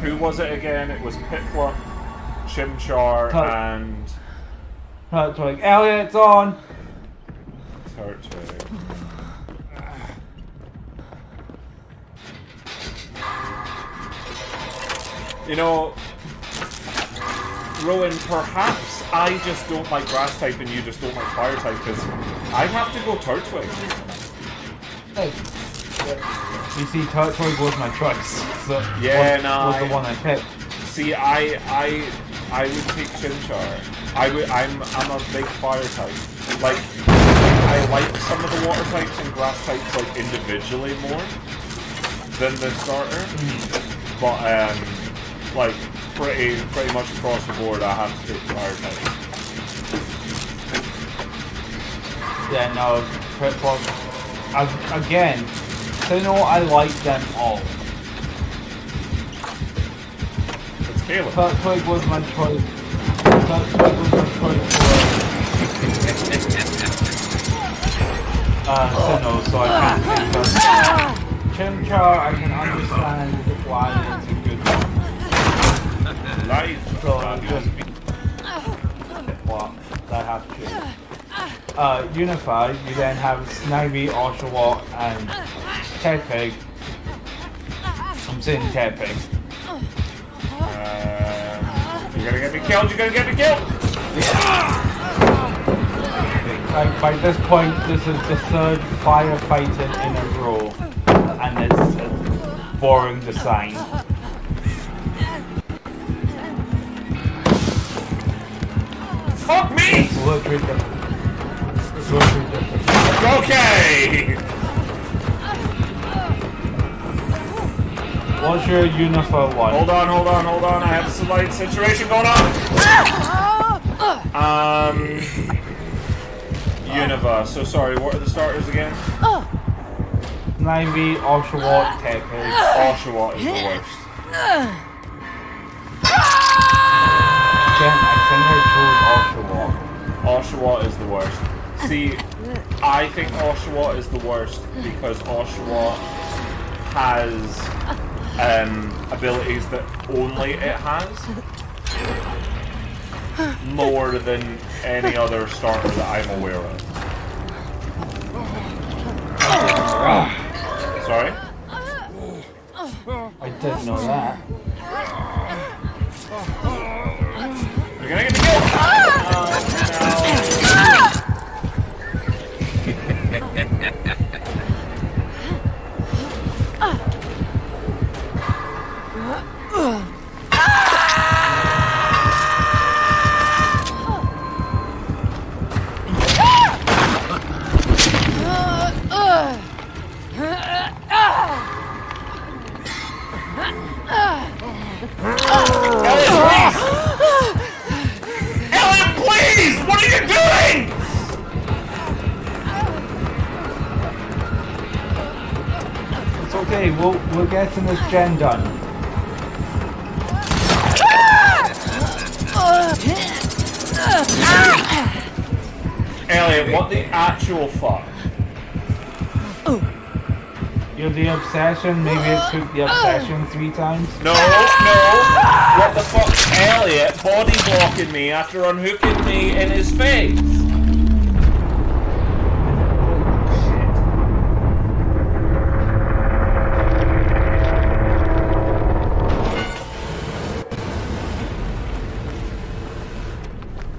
who was it again? It was Piplup, Chimchar, Tur- and Turtwig. Elliot, it's on! Turtwig. You know, Rowan, perhaps I just don't like grass type and you just don't like fire type because I have to go Turtwig. Hey. You see, Turtwig was my choice. So Yeah, was, no, was I- the one I picked. See, I I I would take Chimchar. I would. I'm I'm a big fire type. Like I like some of the water types and grass types like individually more than the starter. But um, like pretty pretty much across the board, I have to take fire type. Yeah, no, Piplup. I, again, you know? I like them all. It's Caleb. Turtwig was my choice. Turtwig was my choice for uh, Sinnoh, so I can't take that. Chimchar, I can understand why it's a good one. Life. So I'll just be what I have to. Uh, Unova, you then have Snivy, Oshawott, and Tepig. I'm saying Tepig. Um, you're gonna get me killed. You're gonna get me killed. By this point, this is the third firefighting in a row, and it's a boring design. Fuck me. Okay. What's your Unova one? Hold on, hold on, hold on. I have a slight situation going on. Um, Unova. So sorry. What are the starters again? Snivy, Oshawott, Tepig. Oshawott is the worst. Jen, I think I chose Oshawott. Oshawott is the worst. See, I think Oshawott is the worst because Oshawott has um, abilities that only it has more than any other starter that I'm aware of. Sorry? I didn't know that. Okay, we'll, we're getting this gen done. Elliot, what the actual fuck? You're the obsession, maybe it took the obsession three times. No, no. What the fuck? Elliot body blocking me after unhooking me in his face.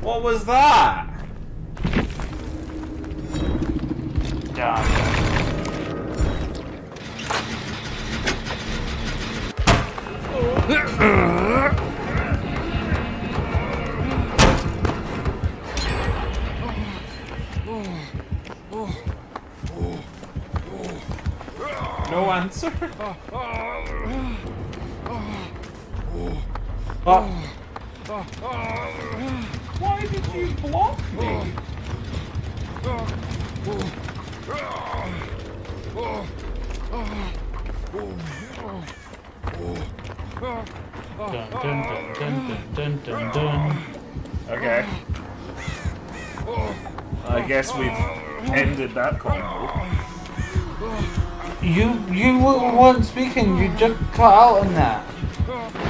What was that? Done. No answer. Oh, Why did you block me? dun, dun, dun, dun, dun, dun, dun, dun. Okay. I guess we've ended that combo. You you weren't speaking. You just cut out on that.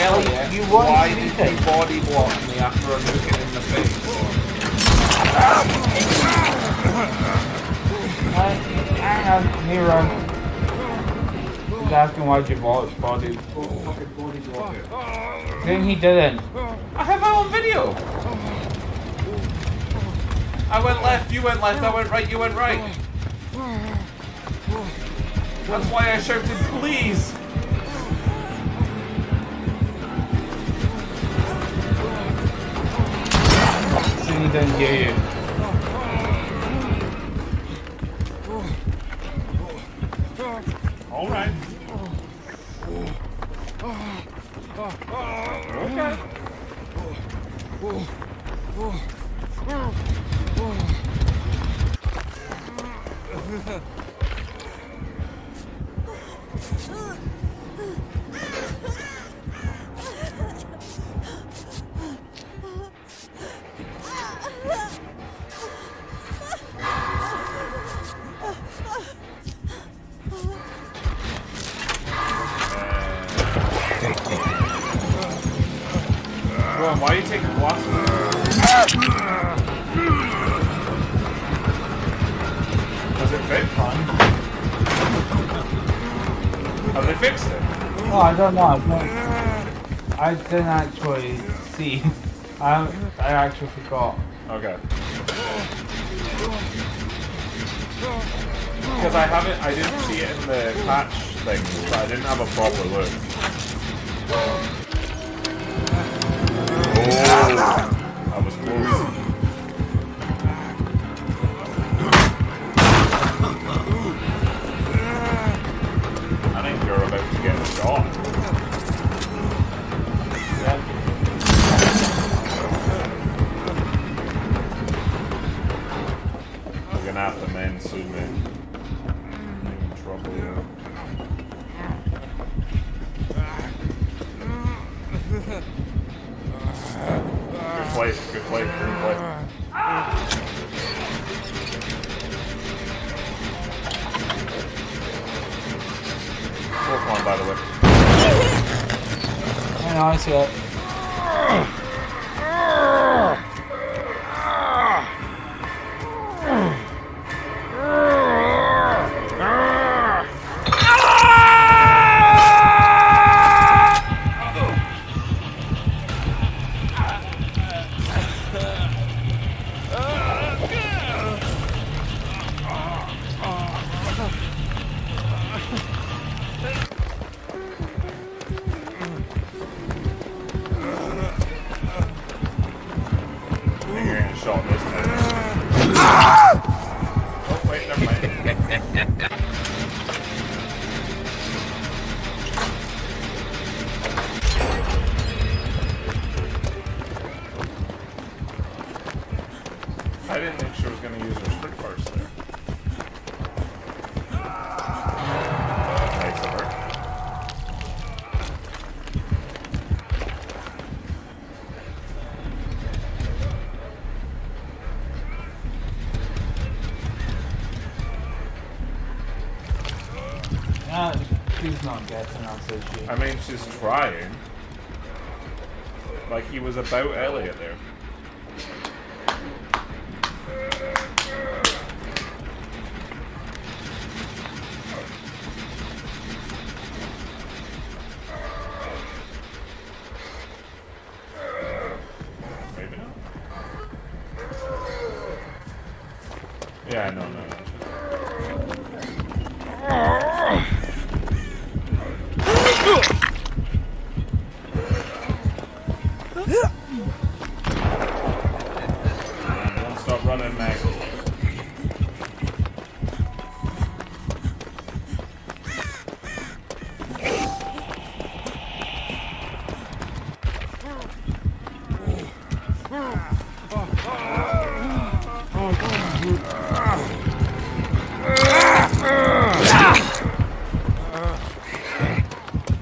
Elliot, you want why did take- you body block me after a nuke in the face? Hang on, Nero. He's asking why you bought body. Then he didn't. I have my own video. I went left, you went left, I went right, you went right. That's why I shouted, please. So he didn't hear you. All right. Okay. Fixed it? Oh, I don't know. I, I didn't actually see. I I actually forgot. Okay. Because I haven't, I didn't see it in the patch thing, so I didn't have a proper look. Oh, Good place, good place, good place. Fourth one, by the way. I know, I see it. I didn't think she was going to use her sprint burst there. Nice of her. She's not getting she? I mean, she's trying. Like, he was about Elliot there. Yeah, no, no, no.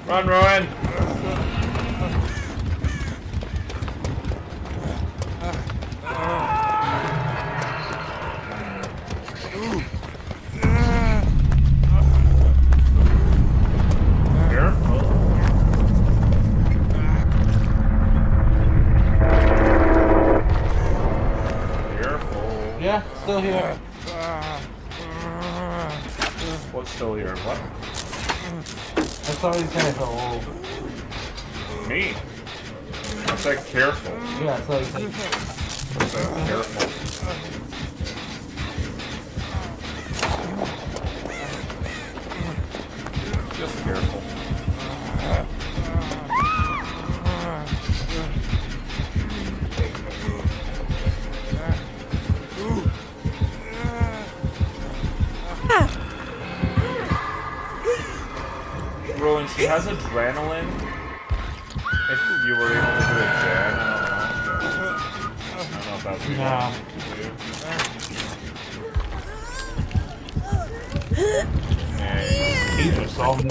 Run, Ryan. Yeah, still here. What's still here? What? I thought he said hello. Me? I said careful. Yeah, I thought he said. I said careful. Just careful. Rowan, she has adrenaline. If you were able to do a gen, I don't know. I don't know if that's what you want. Yeah. He just saw me.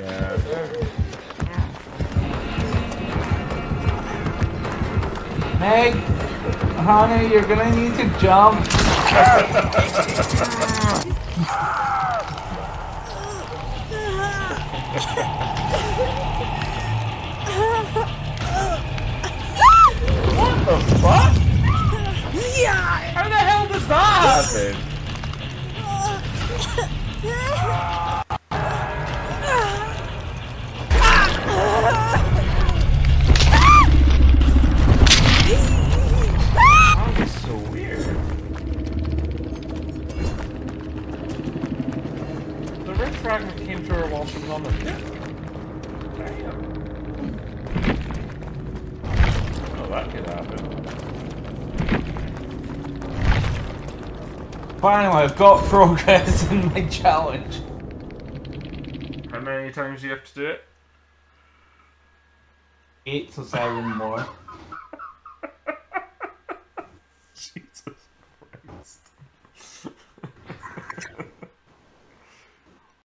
Yeah. Meg, honey, you're gonna need to jump. pit. Damn. Oh, that could happen. Finally, I've got progress in my challenge. How many times do you have to do it? Eight to seven more.